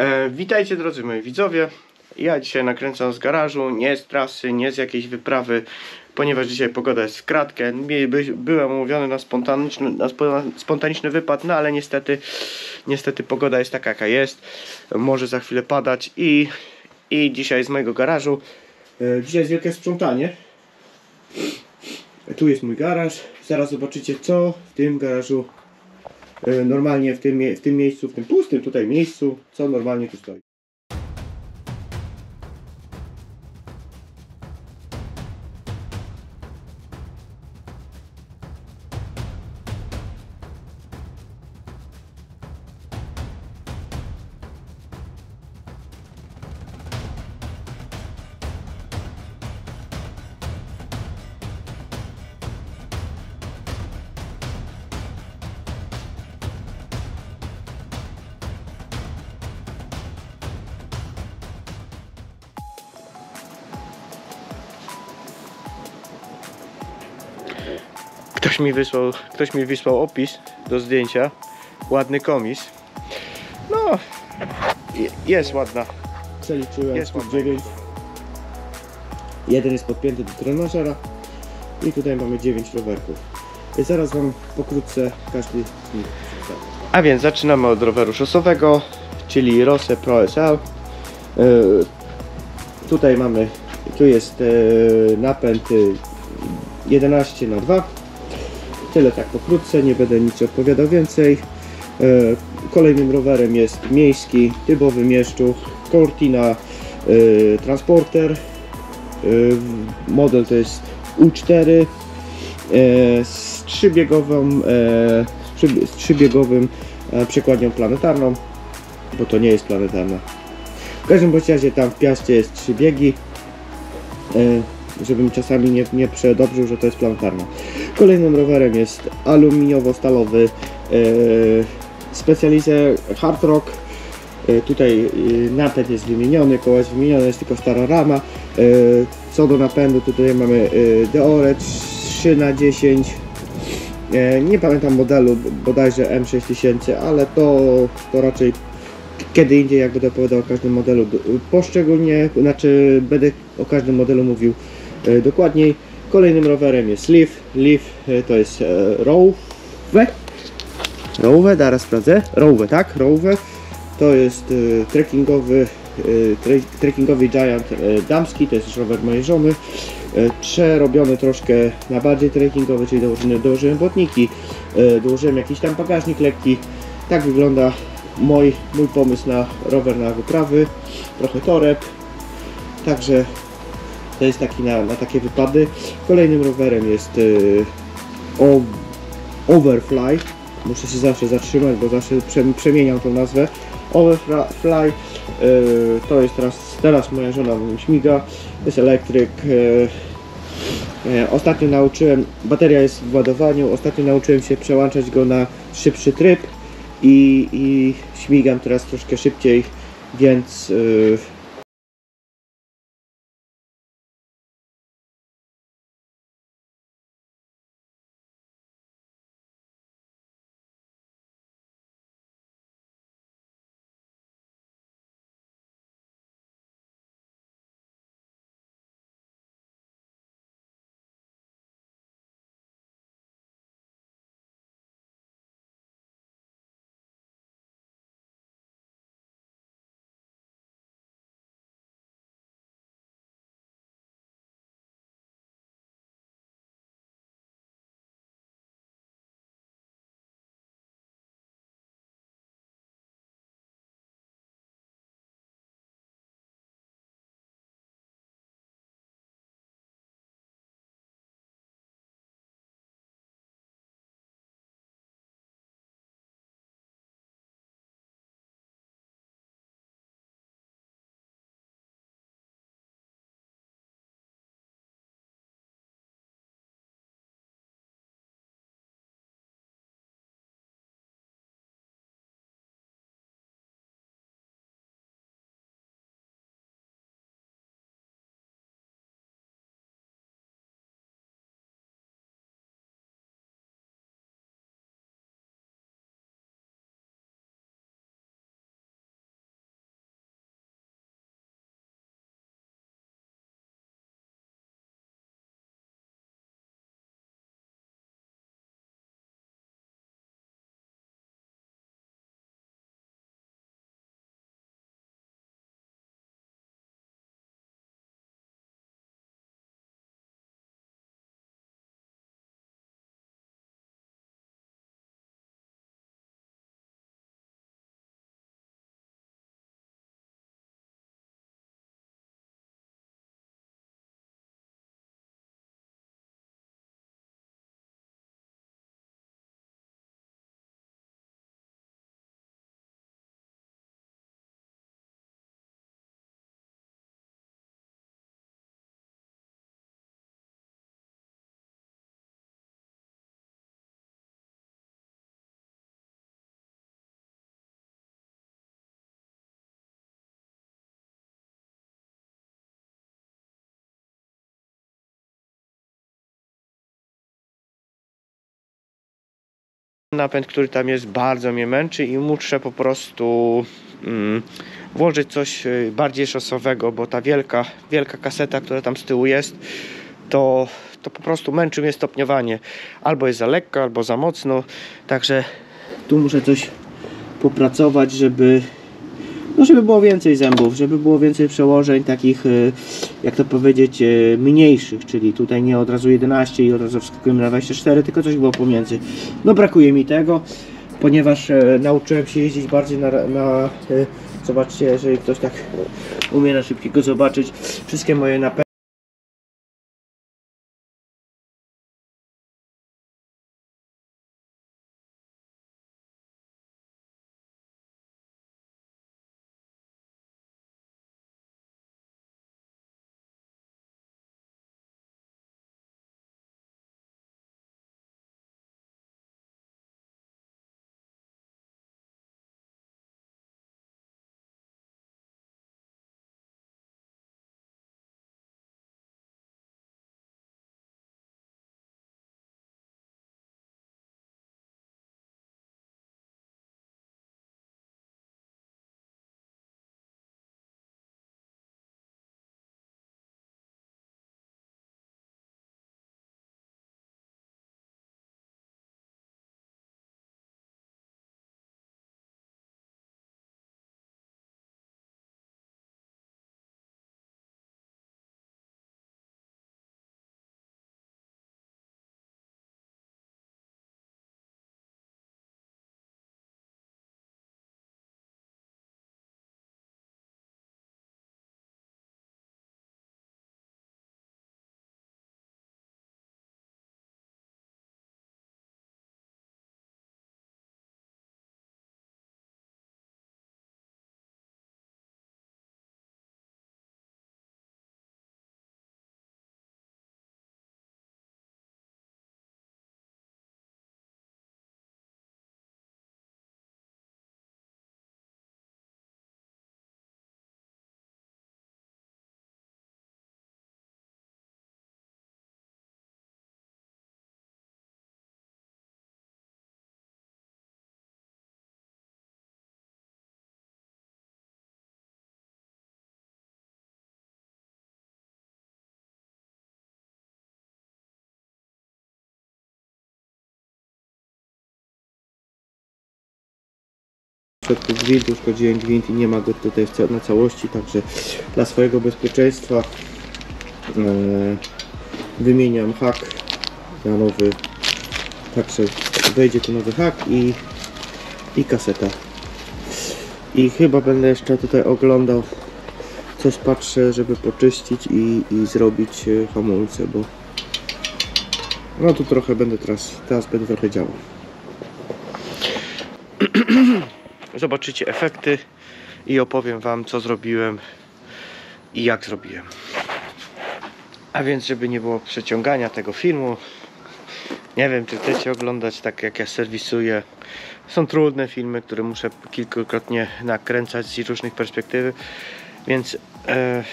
E, witajcie drodzy moi widzowie. Ja dzisiaj nakręcam z garażu, nie z trasy, nie z jakiejś wyprawy, ponieważ dzisiaj pogoda jest w kratkę. By- Byłem umówiony na spontaniczny, na spo- spontaniczny wypad, no ale niestety, niestety pogoda jest taka jaka jest. Może za chwilę padać i, i dzisiaj z mojego garażu. E, dzisiaj jest wielkie sprzątanie. Tu jest mój garaż. Zaraz zobaczycie co w tym garażu normalnie w tym, w tym miejscu, w tym pustym tutaj miejscu, co normalnie tu stoi. Ktoś mi wysłał, ktoś mi wysłał opis do zdjęcia. Ładny komis. No, je- jest ładna. Przeliczyłem Jest ładna. 9. Jeden jest podpięty do trenażera i tutaj mamy 9 rowerków. I zaraz Wam pokrótce każdy z nich. A więc zaczynamy od roweru szosowego, czyli Rose Pro SL. Yy, tutaj mamy, tu jest yy, napęd yy, 11 na 2 Tyle tak pokrótce, nie będę nic opowiadał więcej. E, Kolejnym rowerem jest miejski, typowy mieszczuch, Cortina e, Transporter. E, Model to jest U4 e, z trzybiegową, z trzy- z trzybiegowym przekładnią planetarną, bo to nie jest planetarna. W każdym razie tam w Piaście jest trzy biegi, żebym czasami nie, nie przedobrzył, że to jest planetarna. Kolejnym rowerem jest aluminiowo-stalowy e, Specializer Hard Rock. E, tutaj e, napęd jest wymieniony, koło jest wymienione, jest tylko stara rama. Co do napędu, tutaj mamy Deore 3 na 10 e, Nie pamiętam modelu, bodajże M6000, ale to, to raczej kiedy indziej, jak będę opowiadał o każdym modelu poszczególnie, znaczy będę o każdym modelu mówił dokładniej. Kolejnym rowerem jest Leaf. Leaf e, to jest e, Rowe. Rowe, zaraz sprawdzę. Rowe, tak? Rowe. To jest e, trekkingowy, tre, trekkingowy Giant damski, to jest rower mojej żony. Przerobiony troszkę na bardziej trekkingowy, czyli dołożyłem, dołożyłem błotniki, dołożyłem jakiś tam bagażnik lekki. Tak wygląda mój, mój pomysł na rower na wyprawy. Trochę toreb. Także to jest taki na, na takie wypady. Kolejnym rowerem jest y, o, Overfly. Muszę się zawsze zatrzymać, bo zawsze prze, przemieniam tą nazwę. Overfly y, to jest teraz, teraz moja żona nim śmiga. Jest elektryk. Y, y, ostatnio nauczyłem, bateria jest w ładowaniu. Ostatnio nauczyłem się przełączać go na szybszy tryb i, i śmigam teraz troszkę szybciej, więc y, napęd, który tam jest, bardzo mnie męczy i muszę po prostu mm, włożyć coś y, bardziej szosowego, bo ta wielka, wielka kaseta, która tam z tyłu jest, to, to po prostu męczy mnie stopniowanie. Albo jest za lekko, albo za mocno, także tu muszę coś popracować, żeby no żeby było więcej zębów, żeby było więcej przełożeń takich, y, jak to powiedzieć, y, mniejszych, czyli tutaj nie od razu 11 i od razu wskakujemy na 24, tylko coś było pomiędzy. No brakuje mi tego, ponieważ e, nauczyłem się jeździć bardziej na, na e, zobaczcie, jeżeli ktoś tak umie na szybkiego zobaczyć, wszystkie moje napędy środku gwint, uszkodziłem gwint i nie ma go tutaj na całości, także dla swojego bezpieczeństwa e, wymieniam hak na nowy, także wejdzie tu nowy hak i, i kaseta. I chyba będę jeszcze tutaj oglądał, coś patrzę, żeby poczyścić i, i zrobić e, hamulce, bo no tu trochę będę teraz, teraz będę trochę działał. zobaczycie efekty i opowiem Wam, co zrobiłem i jak zrobiłem. A więc, żeby nie było przeciągania tego filmu, nie wiem, czy chcecie oglądać tak, jak ja serwisuję. Są trudne filmy, które muszę kilkukrotnie nakręcać z różnych perspektyw, więc e,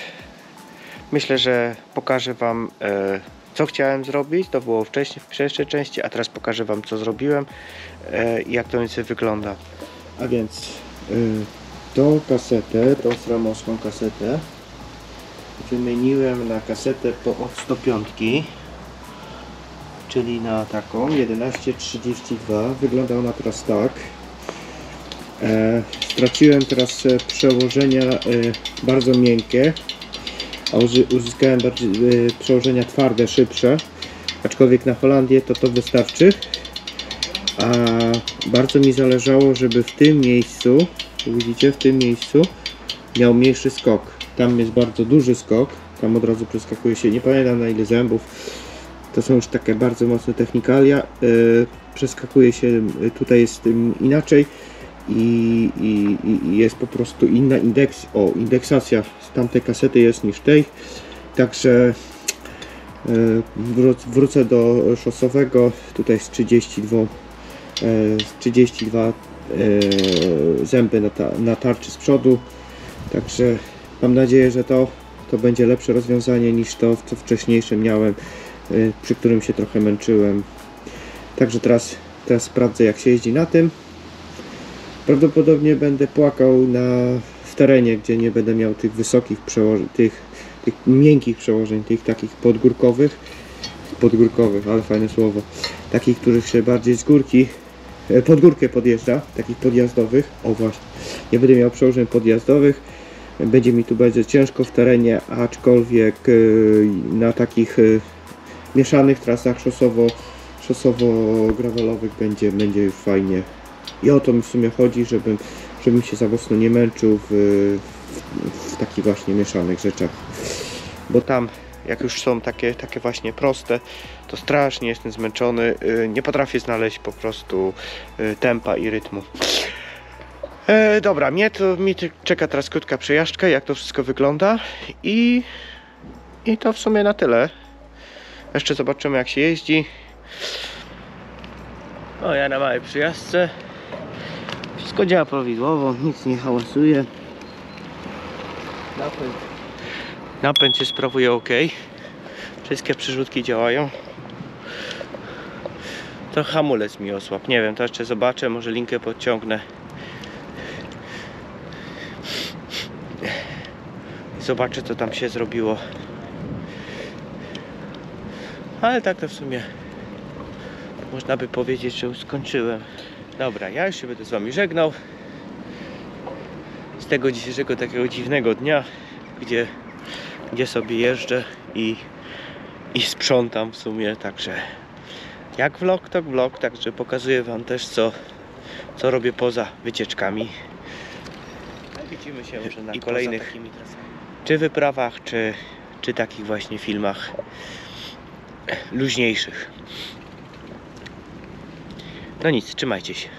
myślę, że pokażę Wam, e, co chciałem zrobić. To było wcześniej, w pierwszej części, a teraz pokażę Wam, co zrobiłem e, i jak to więcej wygląda. A więc y, tą kasetę, tą framowską kasetę wymieniłem na kasetę po od 105 czyli na taką 1132 wygląda ona teraz tak. E, straciłem teraz przełożenia e, bardzo miękkie a uzy- uzyskałem bardziej, e, przełożenia twarde, szybsze. Aczkolwiek na Holandię to to wystarczy a bardzo mi zależało, żeby w tym miejscu, widzicie, w tym miejscu miał mniejszy skok. Tam jest bardzo duży skok, tam od razu przeskakuje się, nie pamiętam na ile zębów, to są już takie bardzo mocne technikalia, yy, przeskakuje się, yy, tutaj jest ym, inaczej i, i, i jest po prostu inna indeks, o indeksacja. Z tamtej kasety jest niż tej, także wró- wrócę do szosowego, tutaj jest 32 e, 32 e, zęby na, ta, na tarczy z przodu. Także mam nadzieję, że to, to będzie lepsze rozwiązanie niż to, co wcześniejsze miałem, e, przy którym się trochę męczyłem. Także teraz Teraz sprawdzę jak się jeździ na tym. Prawdopodobnie będę płakał na, w terenie, gdzie nie będę miał tych wysokich przełożeń, tych, tych miękkich przełożeń, tych takich podgórkowych. Podgórkowych, ale fajne słowo. Takich, których się bardziej z górki, pod górkę podjeżdża, takich podjazdowych. O właśnie, nie będę miał przełożeń podjazdowych. Będzie mi tu będzie ciężko w terenie, aczkolwiek e, na takich e, mieszanych trasach szosowo, szosowo-gravelowych będzie, będzie już fajnie. I o to mi w sumie chodzi, żebym, żebym się za mocno nie męczył w, w, w takich właśnie mieszanych rzeczach. Bo tam, jak już są takie, takie właśnie proste, to strasznie jestem zmęczony. y, Nie potrafię znaleźć po prostu y, tempa i rytmu. E, dobra, mnie to tu czeka teraz krótka przejażdżka, jak to wszystko wygląda i, i to w sumie na tyle. Jeszcze zobaczymy jak się jeździ. O, ja na małej przyjazdce. Wszystko działa prawidłowo, nic nie hałasuje. Napęd, napęd się sprawuje ok. Wszystkie przyrzutki działają. To hamulec mi osłabł. Nie wiem, to jeszcze zobaczę, może linkę podciągnę. Zobaczę co tam się zrobiło. Ale tak to w sumie można by powiedzieć, że już skończyłem. Dobra, ja już się będę z wami żegnał. Z tego dzisiejszego takiego dziwnego dnia, gdzie, gdzie sobie jeżdżę i, i sprzątam w sumie, także jak vlog, tak vlog, także pokazuję wam też co, co robię poza wycieczkami. Widzimy się może na I kolejnych czy wyprawach, czy, czy takich właśnie filmach luźniejszych. No nic, trzymajcie się.